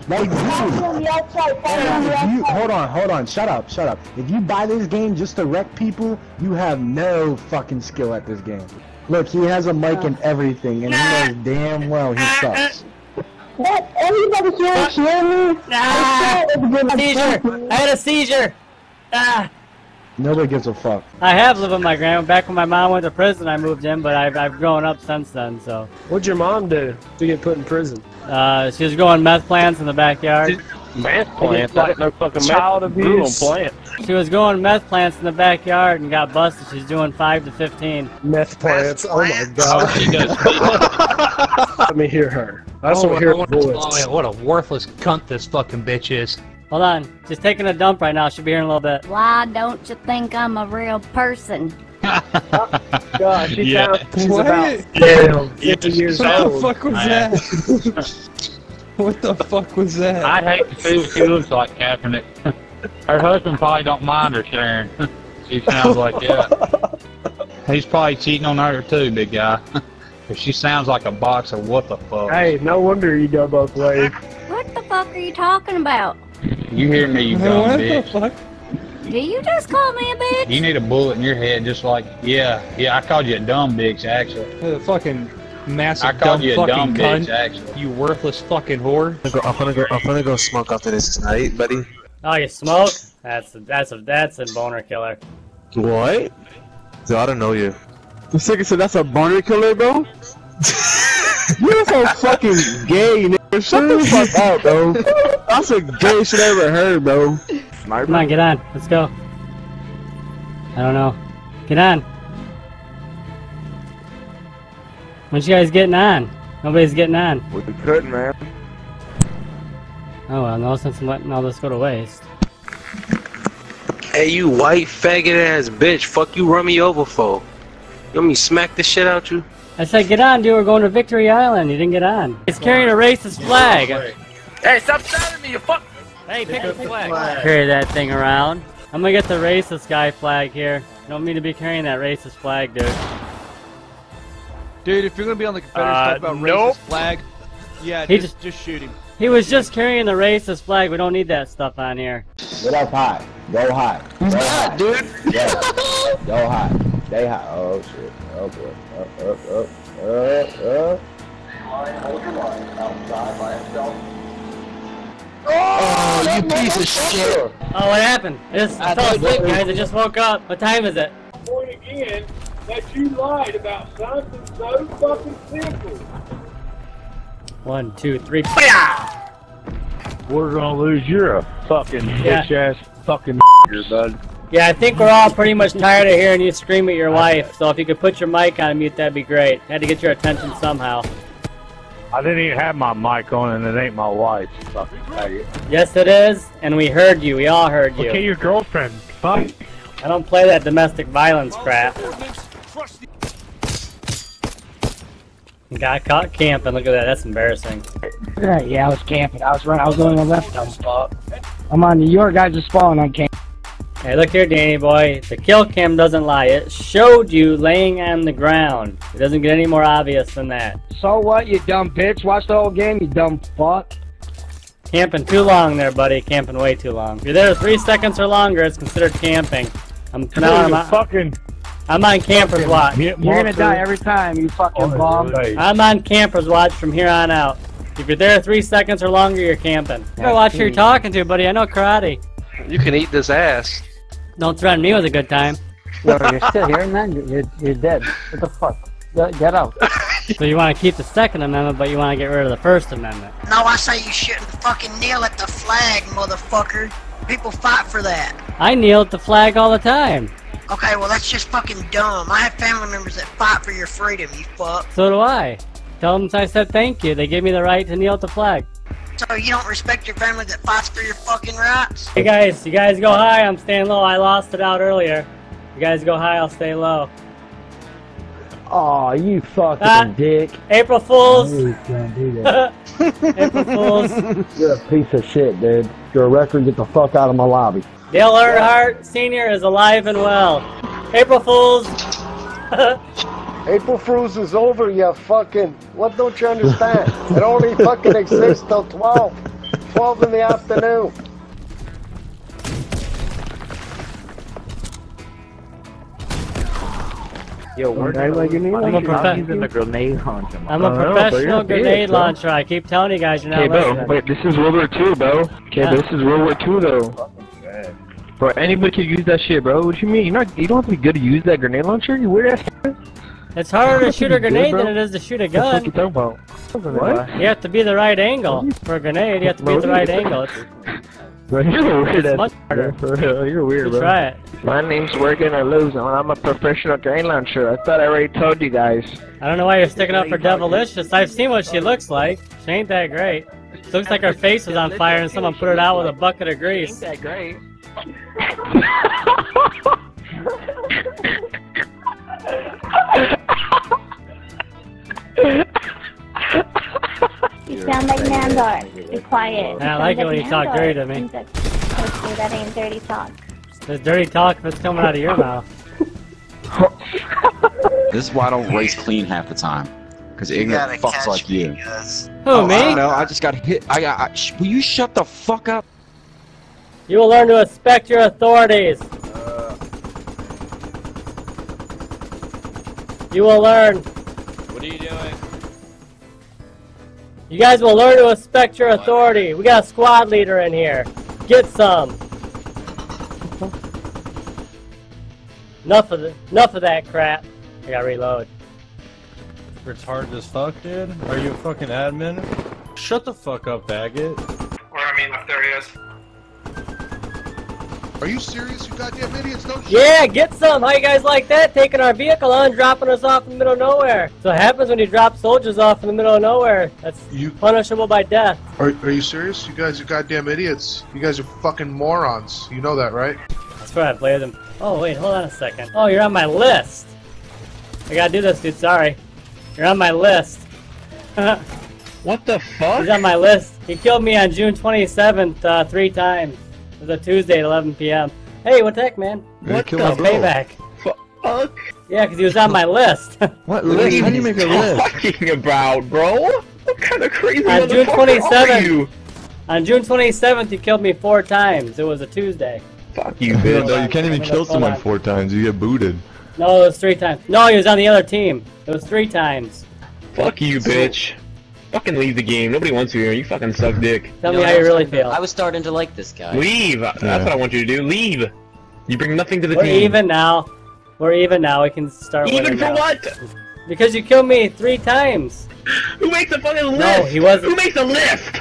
like, dude. on the outside, fire on the If you, hold on, hold on, shut up, shut up. If you buy this game just to wreck people, you have no fucking skill at this game. Look, he has a mic and everything, and he knows damn well he sucks. What? Everybody's here cheering me? Ah, seizure! I had a seizure! Ah! Nobody gives a fuck. I have lived with my grandma. Back when my mom went to prison, I moved in, but I've, I've grown up since then, so. What'd your mom do to get put in prison? Uh, she was growing meth plants in the backyard. Meth plants? I didn't know fucking Child meth grew on abuse. plants. She was growing meth plants in the backyard and got busted. She's doing 5 to 15. Meth plants. Oh my god. Let me hear her. I just oh, want to hear I her voice. oh, yeah, what a worthless cunt this fucking bitch is. Hold on. She's taking a dump right now. She'll be here in a little bit. Why don't you think I'm a real person? God, she Yeah. sounds she's What? about Yeah. 50 years What the fuck was Man. that? what the fuck was that? I'd hate to see what she looks like, Kaepernick. Her husband probably don't mind her sharing. She sounds like that. He's probably cheating on her too, big guy. 'Cause she sounds like a box of what the fuck. Hey, no wonder you go both ways. What the fuck are you talking about? You hear me, you dumb What the bitch. fuck? Do you just call me a bitch? You need a bullet in your head, just like yeah, yeah. I called you a dumb bitch, actually. The fucking massive I called dumb you a fucking dumb cunt. bitch, actually. You worthless fucking whore. I'm gonna go. I'm gonna go smoke after this tonight, buddy. Oh, you smoke? That's a, that's a, that's a boner killer. What? Dude, I don't know you. The second said that's a boner killer, bro. You're so fucking gay, nigga. Shut the fuck up, bro. That's the gayest shit I ever heard, bro. Come on, get on. Let's go. I don't know. Get on. When you guys getting on? Nobody's getting on. We couldn't, man. Oh well, no sense in letting all this go to waste. Hey, you white faggot ass bitch. Fuck you run me over for. You want me to smack the shit out you? I said get on, dude. We're going to Victory Island. You didn't get on. He's carrying a racist flag. Hey, stop shouting me, you fuck! Hey, pick up the flag. Carry that thing around. I'm gonna get the racist guy flag here. Don't mean to be carrying that racist flag, dude. Dude, if you're gonna be on the Confederates Uh, talk about nope. racist flag, yeah, He just, just shoot him. He was just carrying the racist flag. We don't need that stuff on here. Get up high. Go high. Go high. dude. Yeah. Go high. Stay high. Oh shit. Oh boy. Up, up, up, up, up. Oh, you piece of shit! Oh, what happened? I just I fell asleep, guys. I just woke up. What time is it? Point again that you lied about something so fucking simple. One, two, three. We're gonna lose. You're a fucking Yeah. bitch ass fucking bud. Yeah, I think we're all pretty much tired of hearing you scream at your wife. So if you could put your mic on mute, that'd be great. Had to get your attention somehow. I didn't even have my mic on, and it ain't my wife. Fucking faggot. Yes, it is, and we heard you. We all heard you. Look at your girlfriend. Fuck. I don't play that domestic violence crap. Got caught camping. Look at that. That's embarrassing. Yeah, I was camping. I was running. I was going on the left dumb spot. I'm on New York. I just spawned on camp. Hey, look here, Danny boy. The kill cam doesn't lie. It showed you laying on the ground. It doesn't get any more obvious than that. So what, you dumb bitch? Watch the whole game, you dumb fuck. Camping too long there, buddy. Camping way too long. If you're there three seconds or longer, it's considered camping. I'm now I'm, on- fucking. I'm on camper's watch. You're gonna die every time, you fucking bomb. I'm on camper's watch from here on out. If you're there three seconds or longer, you're camping. Oh, you gotta watch who you're talking to, buddy. I know karate. You can eat this ass. Don't threaten me with a good time. Yo, you're still here, man? You're, you're, you're dead. What the fuck? Get, get out. So you want to keep the Second Amendment, but you want to get rid of the First Amendment. No, I say you shouldn't fucking kneel at the flag, motherfucker. People fight for that. I kneel at the flag all the time. Okay, well that's just fucking dumb. I have family members that fight for your freedom, you fuck. So do I. Tell them I said thank you. They gave me the right to kneel at the flag. So you don't respect your family that fights for your fucking rights? Hey guys, you guys go high. I'm staying low. I lost it out earlier. You guys go high. I'll stay low. Aw, you fucking Ah. dick. April Fools. I knew he was do that. April Fools. You're a piece of shit, dude. You're a record. Get the fuck out of my lobby. Dale Earnhardt Sr. is alive and well. April Fools. April Fools is over, you fucking. What don't you understand? it only fucking exists till 12. 12 in the afternoon. Yo, where Guys like you need I'm a you. prof- grenade launcher. I'm a Oh, professional you're big, grenade bro. launcher. I keep telling you guys you're not Okay, bro. listening. Wait, this is World War II, bro. Okay, Yeah. this is World War II, though. Bro, anybody can use that shit, bro. What you mean? You're not. You don't have to be good to use that grenade launcher. You weird ass. It's harder to shoot a grenade bro. than it is to shoot a What the fuck gun. you talking about? What? You have to be the right angle for a grenade. You have to be at the right angle. Bro, you're a weird it's ass. much harder. For real, you're weird, You bro. try it. My name's Working or Losing. I'm a professional grenade launcher. I thought I already told you guys. I don't know why you're sticking up for Devilicious. I've seen what she looks like. She ain't that great. She looks like her face was on fire and someone put it out with a bucket of grease. that great. You sound like Nandor. Be quiet. I like it when you talk dirty to me. Okay, that ain't dirty talk. There's dirty talk that's coming out of your mouth. This is why I don't race clean half the time. Because ignorant fucks catch like you. Who, oh, me? I don't know. I just got hit. I got. I, sh- will you shut the fuck up? You will learn to respect your authorities. You will learn. What are you doing? You guys will learn to respect your authority. We got a squad leader in here. Get some. Enough of the, enough of that crap. I gotta reload. Retarded as fuck, dude? Are you a fucking admin? Shut the fuck up, faggot. Or I mean, there he is. Are you serious, you goddamn idiots? Don't shit. Yeah, get some. How you guys like that? Taking our vehicle on, dropping us off in the middle of nowhere. So it happens when you drop soldiers off in the middle of nowhere. That's you... punishable by death. Are, are you serious? You guys are goddamn idiots. You guys are fucking morons. You know that, right? That's where I play them. Oh, wait, hold on a second. Oh, you're on my list. I gotta do this, dude. Sorry. You're on my list. what the fuck? He's on my list. He killed me on June 27th uh, three times. It was a Tuesday at 11 p.m. Hey, what the heck, man? What the my payback? Fuck. Yeah, because he was on my list. What list? How do you make a list? talking about, bro? What kind of crazy on June motherfucker are you? 27th. On June 27th, he killed me four times. It was a Tuesday. Fuck You bitch. No, you can't even kill someone four times. You get booted. No, it was three times. No, he was on the other team. It was three times. Fuck you, bitch. Fucking leave the game. Nobody wants you here. You fucking suck dick. Tell me how you really feel. I was starting to like this guy. Leave. That's what I want you to do. Leave. You bring nothing to the We're team. even now. We're even now. We can start Even winning for now. what? Because you killed me three times. Who makes a fucking list? No, he wasn't. Who makes a list?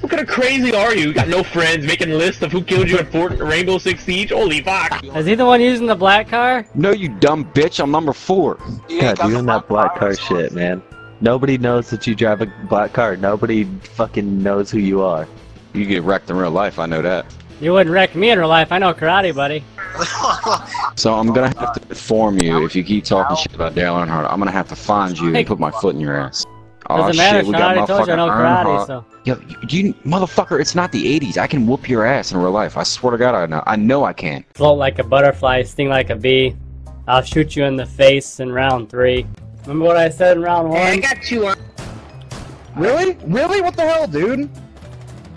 What kind of crazy are you? You got no friends making lists of who killed you at Fort Rainbow Six Siege? Holy fuck! Is he the one using the black car? No, you dumb bitch. I'm number four. God, you and that black car shit, man. Nobody knows that you drive a black car. Nobody fucking knows who you are. You get wrecked in real life. I know that. You wouldn't wreck me in real life. I know karate, buddy. So I'm gonna have to inform you if you keep talking shit about Dale Earnhardt. I'm gonna have to find you and put my foot in your ass. Oh Doesn't matter, shit, we got I told you I know karate, so. Yo, you, you motherfucker, it's not the 80s. I can whoop your ass in real life. I swear to God, I know. I know I can. Float like a butterfly, sting like a bee. I'll shoot you in the face in round three. Remember what I said in round one? I got you on. Really? Really? What the hell, dude?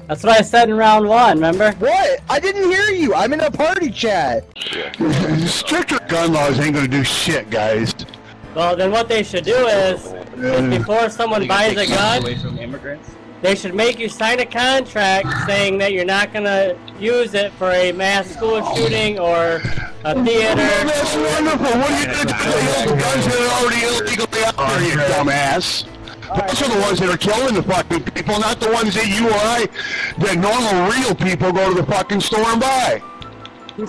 That's what I said in round one, remember? What? I didn't hear you. I'm in a party chat. Stricter gun laws ain't gonna do shit, guys. Well, then what they should do is, is before someone buys a gun, they should make you sign a contract saying that you're not gonna use it for a mass school shooting or a theater. That's wonderful. What are you gonna do with the guns that are already illegally out there, you dumbass? Those are the ones that are killing the fucking people, not the ones that you or I, that normal real people go to the fucking store and buy.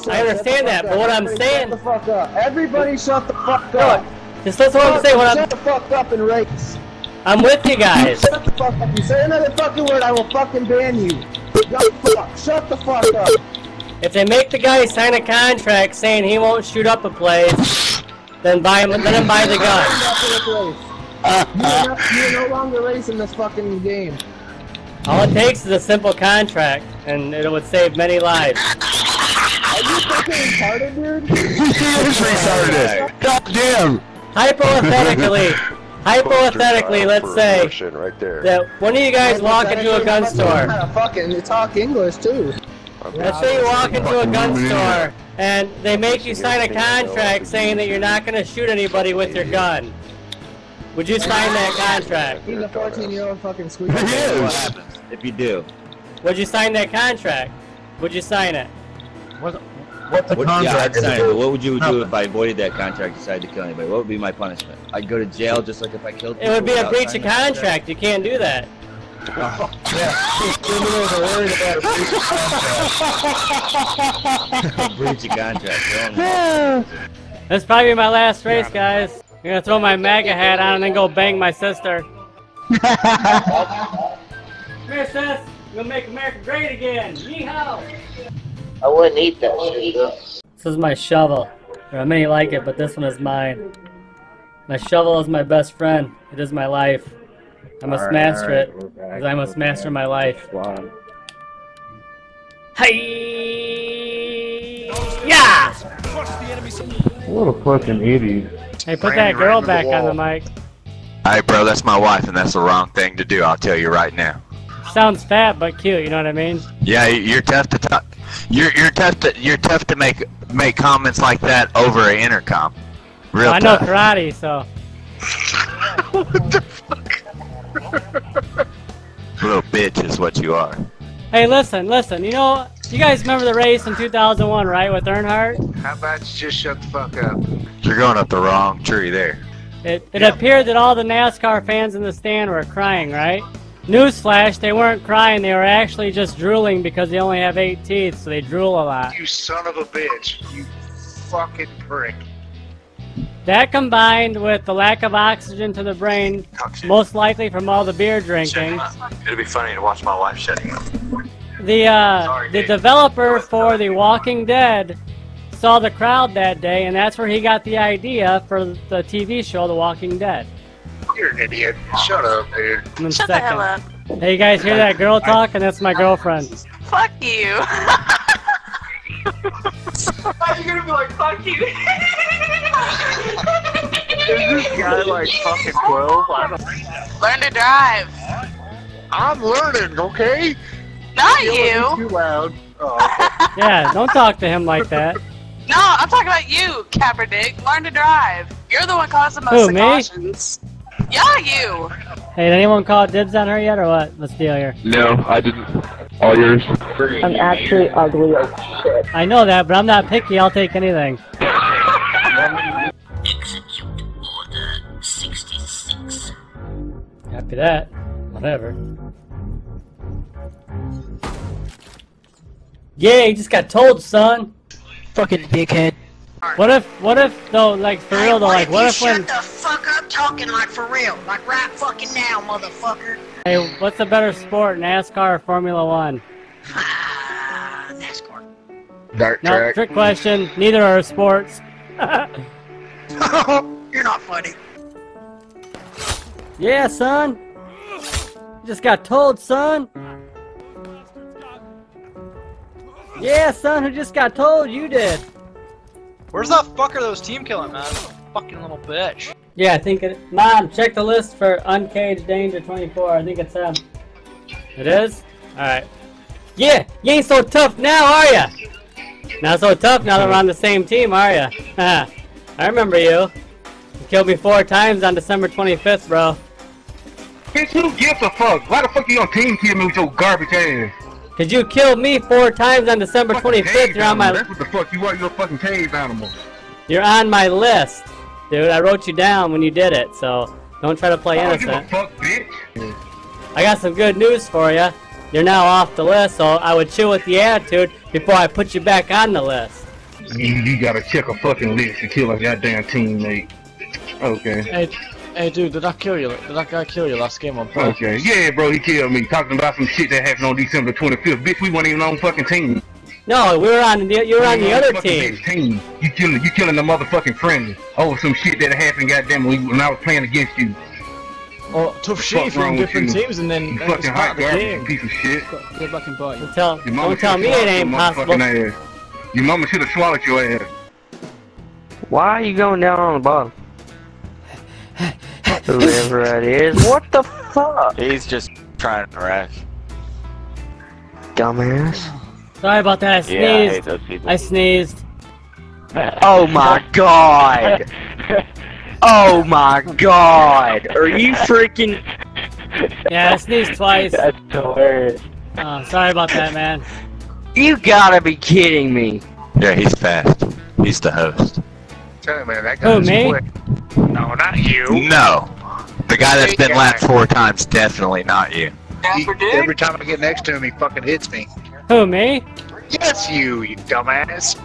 I understand that, but what I'm saying, Shut the fuck up. Everybody shut the fuck up. Just listen to what I'm saying. What Shut I'm, the fuck up and race. I'm with you guys. Shut the fuck up. You say another fucking word, I will fucking ban you. Shut the fuck, shut the fuck up. If they make the guy sign a contract saying he won't shoot up a place, then buy him, let him buy the gun. You're, not, you're no longer racing this fucking game. All it takes is a simple contract, and it would save many lives. Are you fucking retarded, dude? He is retarded. God damn. Hypothetically, hypothetically, let's say right there. that one of you guys walk into a gun store. Fucking, they talk English too. Let's say you walk into a gun store and they make you sign a contract saying that you're not going to shoot anybody with your gun. Would you sign that contract? He's a 14 year old fucking squeak. What happens if you do? Would you sign that contract? Would you sign it? What? The Yeah, I'd contract sign say? What would you do if I voided that contract, decided to kill anybody? What would be my punishment? I'd go to jail just like if I killed It would be a breach of contract. You can't do that. Oh, yeah, criminals are worried about a breach of contract. breach of contract. That's probably my last race, guys. I'm gonna throw my MAGA hat on and then go bang my sister. Come here, sis. I'm gonna make America great again. Yeehaw! I wouldn't eat that shit, though. This is my shovel. There are many like it, but this one is mine. My shovel is my best friend. It is my life. I must Alright, master alright, it, because I must master my life. Hey! Yeah! What a fucking idiot. Hey, put that girl back on the mic. Hey, bro, that's my wife, and that's the wrong thing to do. I'll tell you right now. Sounds fat but cute. You know what I mean? Yeah, you're tough to talk. You're you're tough to you're tough to make make comments like that over an intercom. Real I know karate, so. What the fuck? Little bitch is what you are. Hey, listen, listen. You know, you guys remember the race in 2001, right, with Earnhardt? How about you just shut the fuck up? You're going up the wrong tree there. It, it appeared that all the NASCAR fans in the stand were crying, right? Newsflash, they weren't crying, they were actually just drooling because they only have eight teeth, so they drool a lot. You son of a bitch. You fucking prick. That combined with the lack of oxygen to the brain, most likely from all the beer drinking, It'd be funny to watch my wife shutting up. the uh, the developer for The Walking Dead saw the crowd that day, and that's where he got the idea for the TV show The Walking Dead. You're an idiot. Shut up, dude. One second. Hey, you guys hear that girl talking? That's my girlfriend. Fuck you. Why are you gonna be like, fuck you? Is this guy like fucking 12? I don't... Learn to drive. I'm learning, okay? Not You're you. Too loud. Oh, Yeah, don't talk to him like that. No, I'm talking about you, Kaepernick. Learn to drive. You're the one causing most Who, of me? Cautions. Yeah, you. Hey, did anyone call dibs on her yet, or what? Let's deal here. No, I didn't. All yours. I'm actually ugly as shit. I know that, but I'm not picky. I'll take anything. Execute Order 66. Happy that. Whatever. Yeah, you just got told, son. Fucking dickhead. What if, what if, though, like, for real, though, like, what if you when, shut the fuck up talking like for real? Like right fucking now, motherfucker. hey, what's a better sport, NASCAR or Formula One? Ah, NASCAR. Dirt No, track. trick question. Neither are sports. You're not funny. yeah, son. You just got told, son. Yeah, son, who just got told you did. Where's that fucker that was team killing, man? Fucking little bitch. Yeah, I think it. Mom, check the list for Uncaged Danger 24. I think it's him. It is? Alright. Yeah, you ain't so tough now, are ya? Not so tough now that we're on the same team, are ya? I remember you. You killed me four times on December 25th, bro. Bitch, who gives a fuck? Why the fuck you on team kill me with your garbage ass? Cause you killed me four times on December 25th. You're on my That's what the fuck you are. You're a fucking cave animal. you're on my list, dude. I wrote you down when you did it, so don't try to play I don't give a innocent. fuck, bitch. I got some good news for you. You're now off the list, so I would chill with the attitude before I put you back on the list. You, you gotta check a fucking list to kill a goddamn teammate. Okay. Hey, dude, did I kill you? Did that guy kill you last game on purpose? Okay. Yeah, bro, he killed me. Talking about some shit that happened on December 25th. Bitch, we weren't even on fucking team. No, we were on the you were on the other team. team. You killing, you killing the motherfucking friendly over oh, some shit that happened, goddamn, when, when I was playing against you. Oh, tough shit Fuck if you're in wrong with different you? teams and then You and fucking hot part the garbage, game. piece of shit. Get back bite you. Don't tell, Your mama don't tell me it ain't your possible. motherfucking ass. Your mama should have swallowed your ass. Why are you going down on the bottom? Whoever that is. What the fuck? He's just trying to rash. Dumbass. Sorry about that. I Yeah, I hate sneezed. those. I sneezed. Oh my god! Oh my god! Are you freaking? Yeah, I sneezed twice. That's hilarious. Oh, sorry about that, man. You gotta be kidding me! Yeah, he's fast. He's the host. Tell you, man, that Who, guy's me? quick. No, not you. No. The guy that's been Great lapped four times, definitely not you. He- every time I get next to him, he fucking hits me. Who, me? Yes, you, you dumbass.